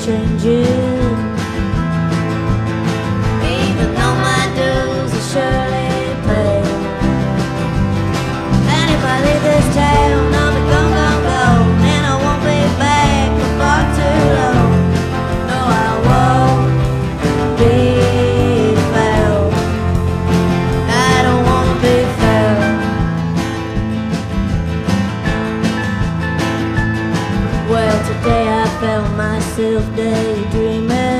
changes myself daydreaming,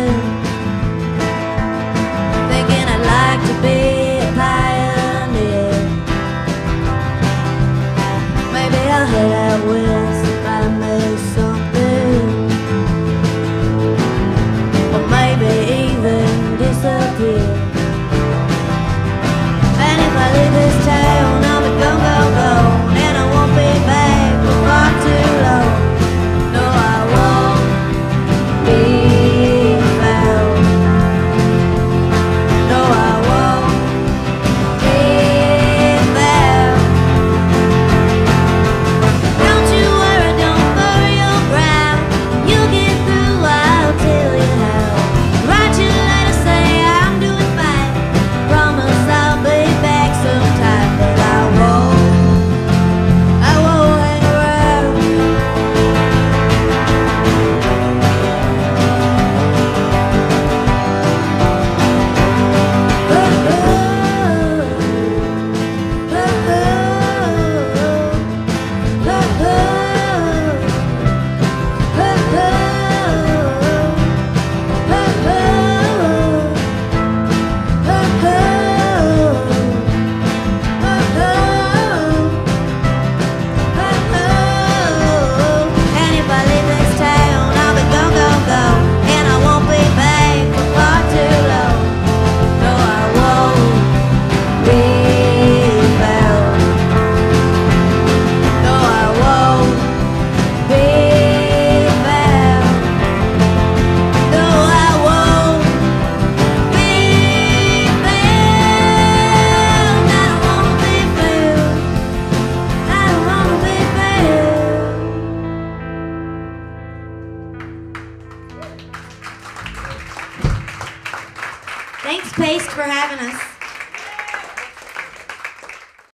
Thanks, Paste, for having us.